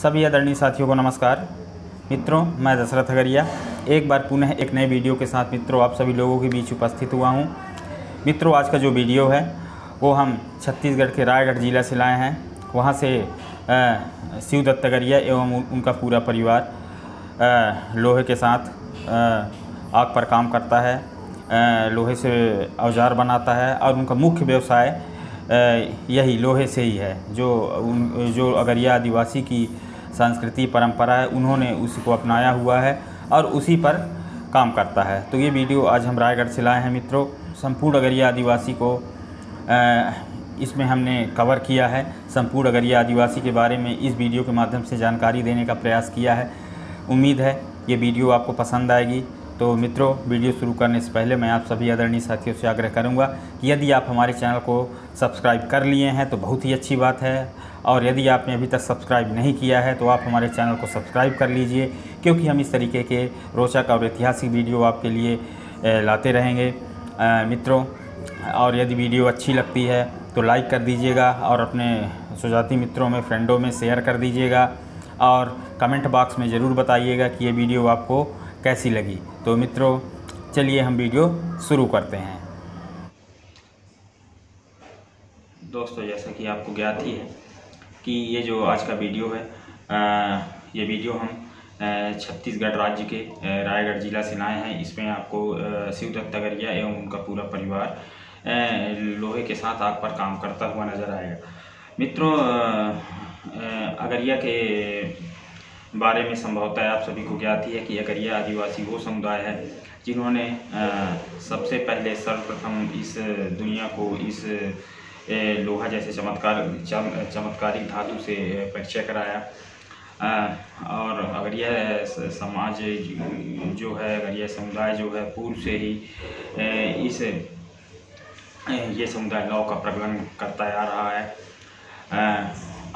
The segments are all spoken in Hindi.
सभी आदरणीय साथियों को नमस्कार। मित्रों, मैं दशरथ अगरिया। एक बार पुनः एक नए वीडियो के साथ मित्रों, आप सभी लोगों के बीच उपस्थित हुआ हूँ। मित्रों, आज का जो वीडियो है, वो हम छत्तीसगढ़ के रायगढ़ जिला से लाए हैं। वहाँ से शिव दत्त अगरिया एवं उनका पूरा परिवार लोहे के साथ आग पर काम करता है लोहे से औज़ार बनाता है और उनका मुख्य व्यवसाय यही लोहे से ही है, जो उन, जो अगरिया आदिवासी की संस्कृति, परंपरा है, उन्होंने उसको अपनाया हुआ है और उसी पर काम करता है। तो ये वीडियो आज हम रायगढ़ से लाए हैं मित्रों। संपूर्ण अगरिया आदिवासी को इसमें हमने कवर किया है। संपूर्ण अगरिया आदिवासी के बारे में इस वीडियो के माध्यम से जानकारी देने का प्रयास किया है। उम्मीद है ये वीडियो आपको पसंद आएगी। तो मित्रों, वीडियो शुरू करने से पहले मैं आप सभी आदरणीय साथियों से आग्रह करूँगा कि यदि आप हमारे चैनल को सब्सक्राइब कर लिए हैं तो बहुत ही अच्छी बात है। और यदि आपने अभी तक सब्सक्राइब नहीं किया है तो आप हमारे चैनल को सब्सक्राइब कर लीजिए, क्योंकि हम इस तरीके के रोचक और ऐतिहासिक वीडियो आपके लिए लाते रहेंगे। मित्रों, और यदि वीडियो अच्छी लगती है तो लाइक कर दीजिएगा और अपने सुजाती मित्रों में, फ्रेंडों में शेयर कर दीजिएगा। और कमेंट बॉक्स में ज़रूर बताइएगा कि ये वीडियो आपको कैसी लगी? तो मित्रों चलिए हम वीडियो शुरू करते हैं। दोस्तों जैसा कि आपको ज्ञात ही है कि ये जो आज का वीडियो है अ, ये वीडियो हम छत्तीसगढ़ राज्य के रायगढ़ जिला से लाए हैं। इसमें आपको शिव शिवदत्त अगरिया एवं उनका पूरा परिवार लोहे के साथ आग पर काम करता हुआ नज़र आएगा। मित्रों अगरिया के बारे में संभवतः आप सभी को ज्ञात ही है कि अगरिया आदिवासी वो समुदाय है जिन्होंने सबसे पहले सर्वप्रथम इस दुनिया को इस लोहा जैसे चमत्कार चम, चमत्कारिक धातु से परिचय कराया। और अगर यह समाज जो है अगर यह समुदाय जो है पूर्व से ही इस ये समुदाय लौ का प्रकलन करता आ रहा है।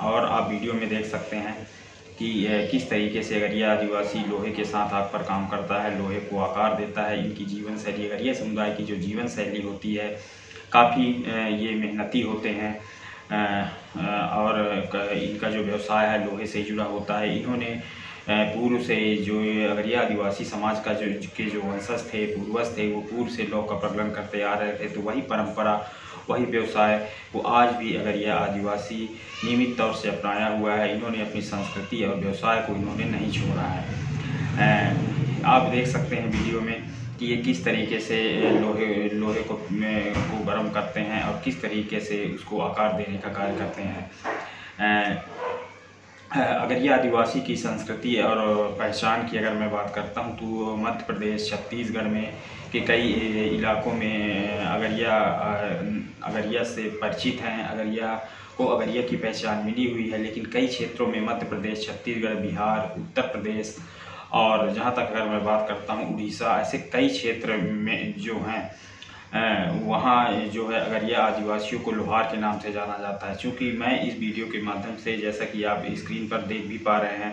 और आप वीडियो में देख सकते हैं। कि किस तरीके से अगरिया आदिवासी लोहे के साथ आग पर काम करता है, लोहे को आकार देता है, इनकी जीवन शैली अगरिया समुदाय की जो जीवन शैली होती है, काफ़ी ये मेहनती होते हैं और इनका जो व्यवसाय है लोहे से जुड़ा होता है। इन्होंने पूर्व से जो अगरिया आदिवासी समाज का जो, के जो वंशज थे, पूर्वज थे, वो पूर्व से लोह का प्रकलन करते आ रहे थे तो वही परंपरा वही व्यवसाय वो आज भी अगर यह आदिवासी नियमित तौर से अपनाया हुआ है, इन्होंने अपनी संस्कृति और व्यवसाय को इन्होंने नहीं छोड़ा है। आप देख सकते हैं वीडियो में कि ये किस तरीके से लोहे लोहे को को गर्म करते हैं और किस तरीके से उसको आकार देने का कार्य करते हैं अगरिया आदिवासी की संस्कृति और पहचान की अगर मैं बात करता हूँ तो मध्य प्रदेश, छत्तीसगढ़ में के कई इलाकों में अगरिया अगरिया से परिचित हैं अगरिया को अगरिया की पहचान मिली हुई है, लेकिन कई क्षेत्रों में मध्य प्रदेश, छत्तीसगढ़, बिहार, उत्तर प्रदेश और जहाँ तक अगर मैं बात करता हूँ, उड़ीसा, ऐसे कई क्षेत्र में जो हैं वहाँ जो है अगरिया आदिवासियों को लोहार के नाम से जाना जाता है, क्योंकि मैं इस वीडियो के माध्यम से जैसा कि आप स्क्रीन पर देख भी पा रहे हैं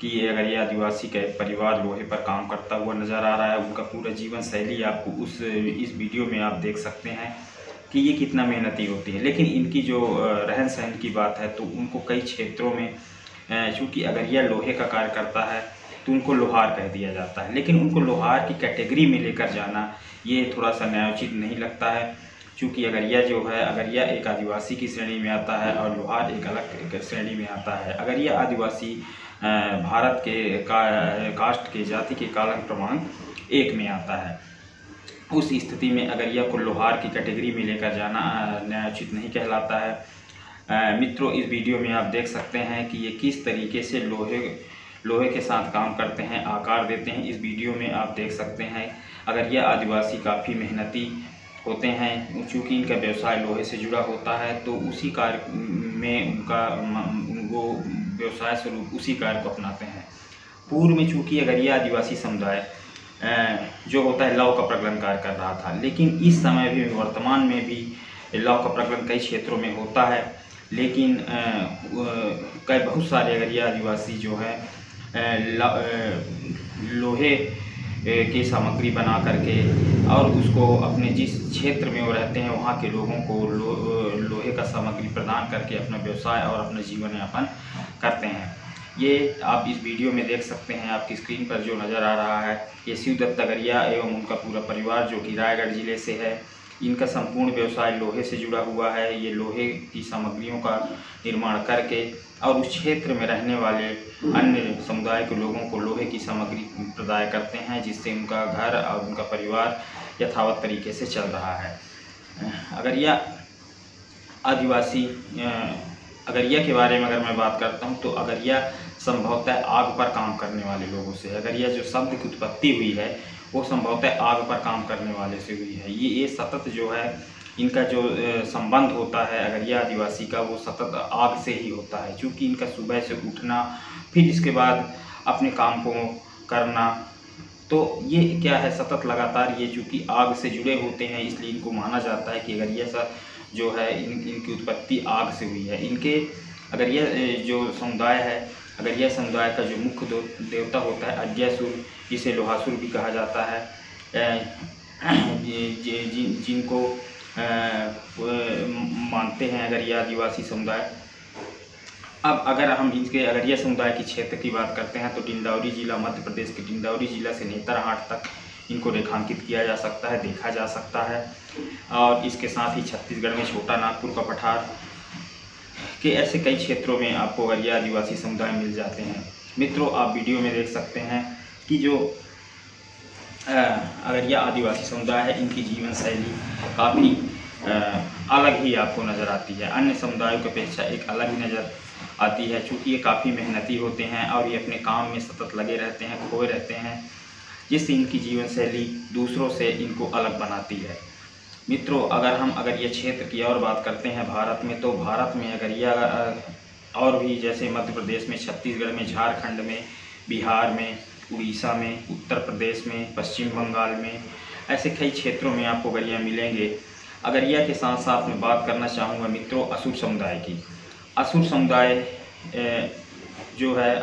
कि ये अगरिया आदिवासी का एक परिवार लोहे पर काम करता हुआ नज़र आ रहा है, उनका पूरा जीवन शैली आपको उस, इस वीडियो में आप देख सकते हैं कि ये कितना मेहनती होती है। लेकिन इनकी जो रहन सहन की बात है तो उनको कई क्षेत्रों में चूँकि अगरिया लोहे का कार्य करता है तो उनको लोहार कह दिया जाता है। लेकिन उनको लोहार की कैटेगरी में लेकर जाना, ये थोड़ा सा न्यायोचित नहीं लगता है। चूँकि अगरिया जो है, अगरिया एक आदिवासी की श्रेणी में आता है और लोहार एक अलग श्रेणी में आता है। अगरिया आदिवासी भारत के का कास्ट के जाति के कालन क्रमांक एक में आता है। उस स्थिति में अगरिया को लोहार की कैटेगरी में लेकर जाना न्यायोचित नहीं कहलाता है। मित्रों, इस वीडियो में आप देख सकते हैं कि ये किस तरीके से लोहे लोहे के साथ काम करते हैं, आकार देते हैं। इस वीडियो में आप देख सकते हैं, अगर यह आदिवासी काफ़ी मेहनती होते हैं, चूँकि इनका व्यवसाय लोहे से जुड़ा होता है तो उसी कार्य में उनका वो व्यवसाय स्वरूप उसी कार्य को अपनाते हैं। पूर्व में चूँकि अगरिया आदिवासी समुदाय जो होता है लव का प्रकलन कार्य कर रहा था, लेकिन इस समय भी, वर्तमान में भी लव का प्रकलन कई क्षेत्रों में होता है, लेकिन कई बहुत सारे अगरिया आदिवासी जो है लोहे की सामग्री बना करके और उसको अपने जिस क्षेत्र में वो रहते हैं वहाँ के लोगों को लो, लोहे का सामग्री प्रदान करके अपना व्यवसाय और अपना जीवन यापन करते हैं। ये आप इस वीडियो में देख सकते हैं आपकी स्क्रीन पर जो नज़र आ रहा है ये शिव दत्तगरिया एवं उनका पूरा परिवार जो कि रायगढ़ ज़िले से है। इनका संपूर्ण व्यवसाय लोहे से जुड़ा हुआ है। ये लोहे की सामग्रियों का निर्माण करके और उस क्षेत्र में रहने वाले अन्य समुदाय के लोगों को लोहे की सामग्री प्रदाय करते हैं, जिससे उनका घर और उनका परिवार यथावत तरीके से चल रहा है। अगर यह आदिवासी अगरिया के बारे में अगर मैं बात करता हूँ तो अगरिया संभवतः आग पर काम करने वाले लोगों से अगरिया जो शब्द की उत्पत्ति हुई है वो संभवतः आग पर काम करने वाले से हुई है। ये ये सतत जो है, इनका जो संबंध होता है अगरिया आदिवासी का, वो सतत आग से ही होता है। क्योंकि इनका सुबह से उठना, फिर इसके बाद अपने काम को करना तो ये क्या है, सतत लगातार ये चूँकि आग से जुड़े होते हैं, इसलिए इनको माना जाता है कि अगर ये सा जो है, इन, इनकी उत्पत्ति आग से हुई है। इनके, अगर यह जो समुदाय है, अगर यह समुदाय का जो मुख्य देवता होता है, अज्ञासुर जिसे लोहासुर भी कहा जाता है जिन, जिनको मानते हैं अगर यह आदिवासी समुदाय। अब अगर हम इनके अगरिया समुदाय के क्षेत्र की बात करते हैं तो डिंडौरी जिला, मध्य प्रदेश के डिंडौरी जिला से नेतरहाट तक इनको रेखांकित किया जा सकता है, देखा जा सकता है। और इसके साथ ही छत्तीसगढ़ में छोटा नागपुर का पठार के ऐसे कई क्षेत्रों में आपको अगरिया आदिवासी समुदाय मिल जाते हैं। मित्रों, आप वीडियो में देख सकते हैं कि जो अगरिया आदिवासी समुदाय है, इनकी जीवन शैली काफ़ी अलग ही आपको नज़र आती है। अन्य समुदायों की अपेक्षा एक अलग ही नज़र आती है, चूँकि ये काफ़ी मेहनती होते हैं और ये अपने काम में सतत लगे रहते हैं, खोए रहते हैं, जिससे इनकी जीवन शैली दूसरों से इनको अलग बनाती है। मित्रों, अगर हम, अगर ये क्षेत्र की और बात करते हैं भारत में तो भारत में अगर यह और भी जैसे मध्य प्रदेश में, छत्तीसगढ़ में, झारखंड में, बिहार में उड़ीसा में, उत्तर प्रदेश में, पश्चिम बंगाल में, ऐसे कई क्षेत्रों में आपको गरिया मिलेंगे। अगरिया के साथ साथ मैं बात करना चाहूँगा मित्रों, असुर समुदाय की। असुर समुदाय जो है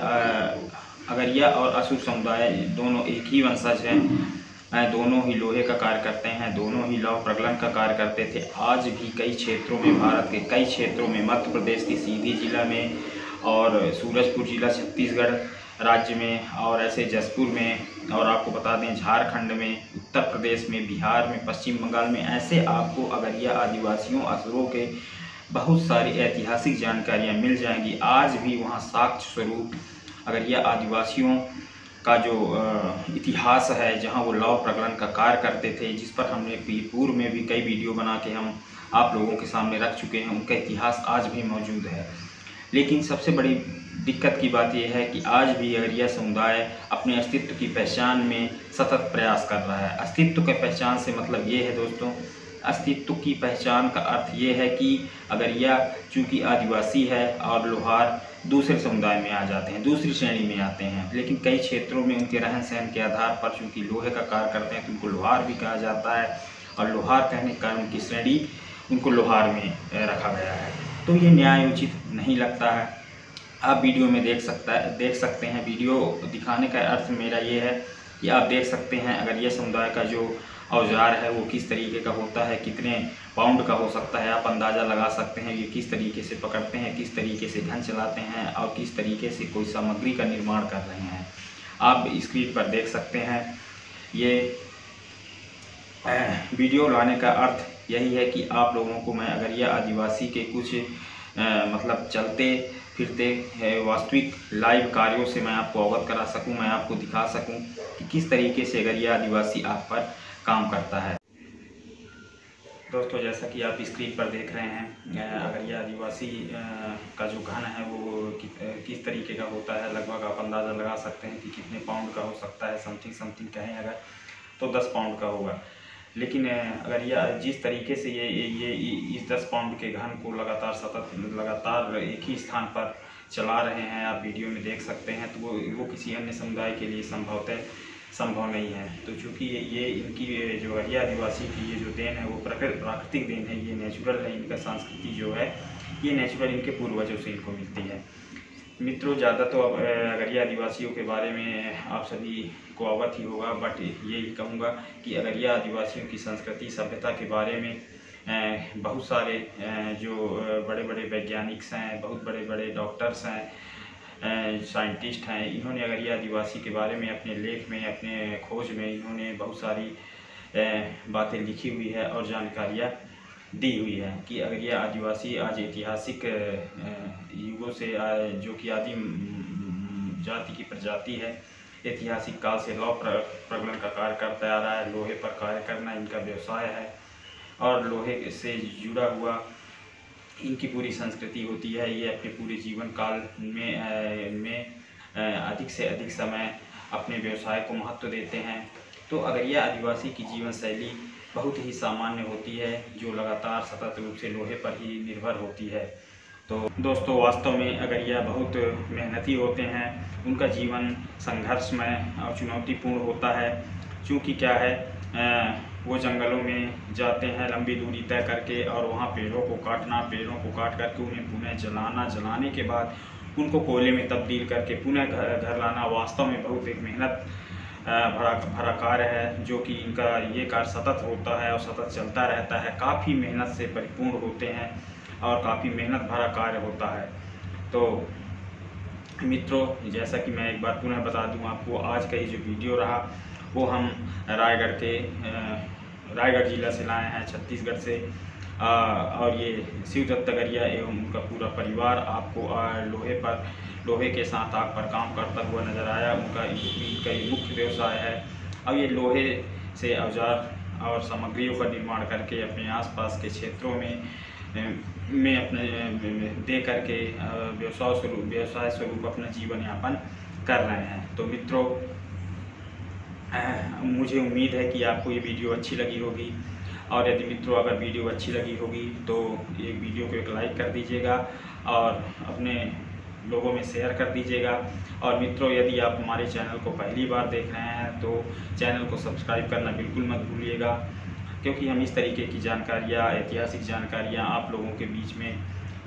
अगरिया और असुर समुदाय दोनों एक ही वंशज हैं दोनों ही लोहे का कार्य करते हैं, दोनों ही लव प्रगलन का कार्य करते थे, आज भी कई क्षेत्रों में, भारत के कई क्षेत्रों में, मध्य प्रदेश के सीधी जिला में और सूरजपुर जिला, छत्तीसगढ़ राज्य में और ऐसे जसपुर में और आपको बता दें झारखंड में, उत्तर प्रदेश में, बिहार में, पश्चिम बंगाल में, ऐसे आपको अगरिया आदिवासियों, असुरों के बहुत सारी ऐतिहासिक जानकारियाँ मिल जाएँगी। आज भी वहाँ साक्ष्य स्वरूप अगर यह आदिवासियों का जो इतिहास है, जहाँ वो लव प्रकरण का कार्य करते थे, जिस पर हमने पूर्व में भी कई वीडियो बना के हम आप लोगों के सामने रख चुके हैं, उनका इतिहास आज भी मौजूद है। लेकिन सबसे बड़ी दिक्कत की बात यह है कि आज भी अगर यह समुदाय अपने अस्तित्व की पहचान में सतत प्रयास कर रहा है। अस्तित्व के पहचान से मतलब ये है दोस्तों, अस्तित्व की पहचान का अर्थ ये है कि अगर यह चूँकि आदिवासी है और लोहार दूसरे समुदाय में आ जाते हैं, दूसरी श्रेणी में आते हैं। लेकिन कई क्षेत्रों में उनके रहन सहन के आधार पर चूँकि लोहे का कार्य करते हैं तो उनको लोहार भी कहा जाता है और लोहार कहने का उनकी श्रेणी उनको लोहार में रखा गया है। तो ये न्याय उचित नहीं लगता है। आप वीडियो में देख सकता है, देख सकते हैं वीडियो। दिखाने का अर्थ मेरा ये है कि आप देख सकते हैं अगर ये समुदाय का जो औज़ार है, वो किस तरीके का होता है, कितने पाउंड का हो सकता है, आप अंदाज़ा लगा सकते हैं ये किस तरीके से पकड़ते हैं, किस तरीके से घन चलाते हैं और किस तरीके से कोई सामग्री का निर्माण कर रहे हैं। आप स्क्रीन पर देख सकते हैं, ये वीडियो लाने का अर्थ यही है कि आप लोगों को मैं अगर यह आदिवासी के कुछ मतलब चलते फिरते वास्तविक लाइव कार्यों से मैं आपको अवगत करा सकूँ, मैं आपको दिखा सकूँ कि किस तरीके से अगर यह आदिवासी आप पर काम करता है। दोस्तों, जैसा कि आप स्क्रीन पर देख रहे हैं अगर यह आदिवासी का जो घन है वो किस तरीके का होता है, लगभग आप अंदाज़ा लगा सकते हैं कि कितने पाउंड का हो सकता है समथिंग समथिंग कहें अगर तो दस पाउंड का होगा। लेकिन अगर यह जिस तरीके से ये ये इस दस पाउंड के घन को लगातार सतत लगातार एक ही स्थान पर चला रहे हैं आप वीडियो में देख सकते हैं तो वो वो किसी अन्य समुदाय के लिए संभवतः संभव नहीं है। तो चूँकि ये, ये इनकी जो है आदिवासी की ये जो देन है वो प्रकृत प्राकृतिक देन है ये नेचुरल है इनका संस्कृति जो है ये नेचुरल इनके पूर्वजों से इनको मिलती है। मित्रों, ज़्यादा तो अगरिया आदिवासियों के बारे में आप सभी को अवगत ही होगा, बट यही कहूँगा कि अगरिया आदिवासियों की संस्कृति, सभ्यता के बारे में बहुत सारे जो बड़े बड़े वैज्ञानिक्स हैं, बहुत बड़े बड़े डॉक्टर्स हैं साइंटिस्ट हैं, इन्होंने अगरिया आदिवासी के बारे में अपने लेख में, अपने खोज में इन्होंने बहुत सारी बातें लिखी हुई है और जानकारियाँ दी हुई है कि अगरिया आदिवासी, आज ऐतिहासिक युगों से जो कि आदि जाति की प्रजाति है, ऐतिहासिक काल से लौ प्रगलन का कार्य करता आ रहा है, लोहे पर कार्य करना इनका व्यवसाय है, और लोहे से जुड़ा हुआ इनकी पूरी संस्कृति होती है, ये अपने पूरे जीवन काल में में अधिक से अधिक समय अपने व्यवसाय को महत्व देते हैं। तो अगर यह आदिवासी की जीवन शैली बहुत ही सामान्य होती है, जो लगातार सतत रूप से लोहे पर ही निर्भर होती है। तो दोस्तों, वास्तव में अगर यह बहुत मेहनती होते हैं, उनका जीवन संघर्षमय और चुनौतीपूर्ण होता है। क्योंकि क्या है वो जंगलों में जाते हैं, लंबी दूरी तय करके और वहाँ पेड़ों को काटना, पेड़ों को काट करके उन्हें पुनः जलाना, जलाने के बाद उनको कोयले में तब्दील करके पुनः घर घर लाना वास्तव में बहुत एक मेहनत भरा भरा कार्य है, जो कि इनका ये कार्य सतत होता है और सतत चलता रहता है। काफ़ी मेहनत से परिपूर्ण होते हैं और काफ़ी मेहनत भरा कार्य होता है। तो मित्रों, जैसा कि मैं एक बार पुनः बता दूँ, आपको आज का ये जो वीडियो रहा, वो हम रायगढ़ के रायगढ़ जिला से लाए हैं, छत्तीसगढ़ से। और ये शिव दत्तगरिया एवं उनका पूरा परिवार आपको लोहे पर लोहे के साथ आग पर काम करता हुआ नज़र आया। उनका इनका मुख्य व्यवसाय है। अब ये लोहे से औज़ार और सामग्रियों का निर्माण करके अपने आसपास के क्षेत्रों में में अपने, दे करके व्यवसाय स्वरूप व्यवसाय स्वरूप अपना जीवन यापन कर रहे हैं। तो मित्रों मुझे उम्मीद है कि आपको ये वीडियो अच्छी लगी होगी। और यदि मित्रों, अगर वीडियो अच्छी लगी होगी तो ये वीडियो को एक लाइक कर दीजिएगा और अपने लोगों में शेयर कर दीजिएगा। और मित्रों, यदि आप हमारे चैनल को पहली बार देख रहे हैं तो चैनल को सब्सक्राइब करना बिल्कुल मत भूलिएगा, क्योंकि हम इस तरीके की जानकारियाँ, ऐतिहासिक जानकारियाँ आप लोगों के बीच में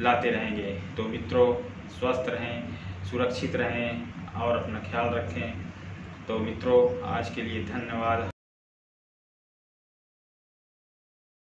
लाते रहेंगे। तो मित्रों, स्वस्थ रहें, सुरक्षित रहें और अपना ख्याल रखें। तो मित्रों, आज के लिए धन्यवाद।